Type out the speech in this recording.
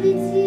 летит.